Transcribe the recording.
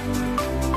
Música